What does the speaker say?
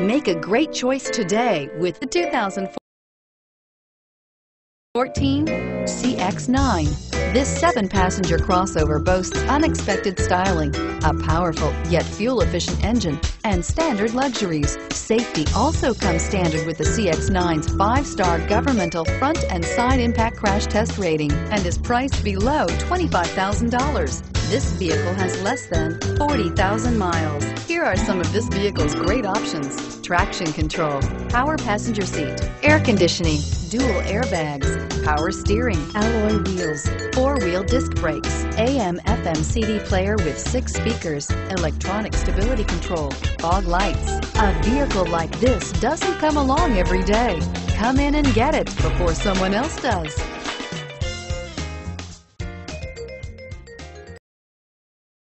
Make a great choice today with the 2014 CX-9. This seven-passenger crossover boasts unexpected styling, a powerful yet fuel-efficient engine, and standard luxuries. Safety also comes standard with the CX-9's five-star governmental front and side impact crash test rating and is priced below $25,000. This vehicle has less than 40,000 miles. Here are some of this vehicle's great options. Traction control, power passenger seat, air conditioning, dual airbags, power steering, alloy wheels, four-wheel disc brakes, AM FM CD player with six speakers, electronic stability control, fog lights. A vehicle like this doesn't come along every day. Come in and get it before someone else does.